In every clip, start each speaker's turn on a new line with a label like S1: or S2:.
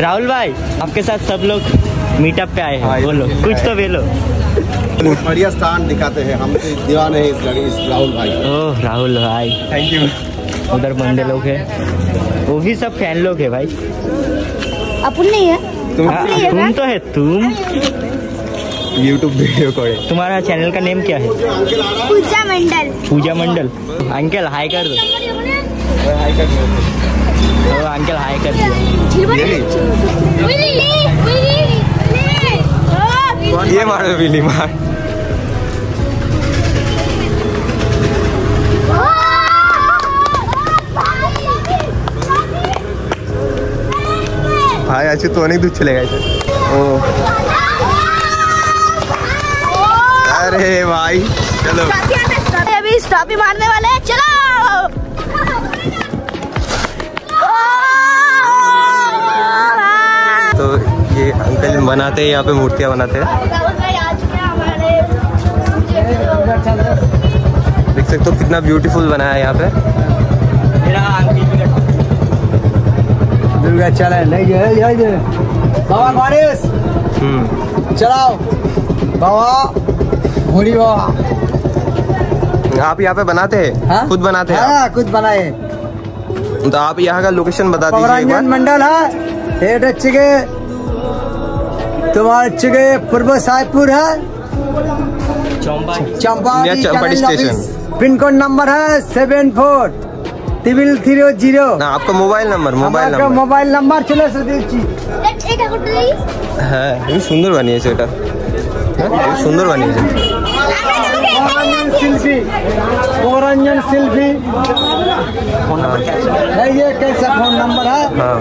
S1: राहुल भाई आपके साथ सब लोग मीटअप पे आए
S2: हाँ,
S1: बोलो कुछ तो बोलो।
S2: बढ़िया स्थान दिखाते हैं हम तो दीवाने हैं इस इस राहुल भाई।
S1: ओह राहुल भाई।
S2: थैंक यू
S1: उधर बंदे लोग हैं। वो भी सब फ़ैन लोग है भाई।
S3: अपन नहीं है।
S2: तुम
S1: हाँ,
S3: है
S1: तुम
S3: ना?
S1: तो है तुम।
S2: यूट्यूब वीडियो करे।
S1: तुम्हारा चैनल का नेम क्या है?
S3: पूजा मंडल।
S1: पूजा मंडल। अंकल हाय कर दो। अंकल कर
S2: ये मारो मार भाई अच्छे तो नहीं दूध चलेगा इसे ओ अरे भाई चलो
S3: अभी ही मारने वाले हैं चलो
S2: तो ये अंकल बनाते हैं यहाँ पे मूर्तियाँ बनाते हैं। देख सकते हो कितना ब्यूटीफुल बनाया है यहाँ पे।
S1: मेरा अंकल भी
S4: दुर्गा चले है बाबा गणेश
S2: हम्म।
S4: चलाओ। बाबा भोली बाबा।
S2: आप यहाँ पे बनाते हैं?
S4: हाँ?
S2: खुद बनाते हैं
S4: हाँ खुद बनाए?
S2: तो आप यहाँ का लोकेशन बता दीजिए एक
S4: पवरंजन
S2: बार
S4: मंडल है हेड अच्छे तुम्हारे अच्छे पूर्व साहेबपुर है
S1: चौंपा
S4: चंपा
S2: Near चंपाटी station.
S4: Pin code number है seven four triple three zero
S2: ना आपका मोबाइल नंबर मोबाइल
S4: हमारा
S2: नंबर
S4: मोबाइल नंबर चले सुधीर जी
S2: হ্যাঁ এই সুন্দর বানিয়েছে এটা হ্যাঁ, এই সুন্দর বানিয়েছে
S4: पौरंजन शिल्पी। पौरंजन शिल्पी है ये कैसा फ़ोन नंबर है?
S2: हाँ।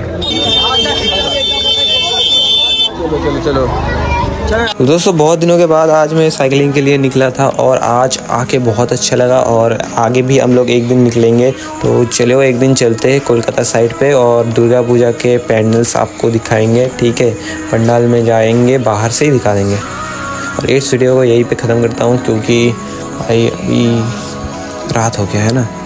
S2: चलो चलो। दोस्तों, बहुत दिनों के बाद आज मैं साइकिलिंग के लिए निकला था और आज आके बहुत अच्छा लगा और आगे भी हम लोग एक दिन निकलेंगे। तो चलो, एक दिन चलते हैं कोलकाता साइड पे और दुर्गा पूजा के पैंडल्स आपको दिखाएँगे, ठीक है? पंडाल में जाएँगे, बाहर से ही दिखा देंगे। और इस वीडियो को यहीं पे ख़त्म करता हूँ क्योंकि भाई अभी रात हो गया है ना?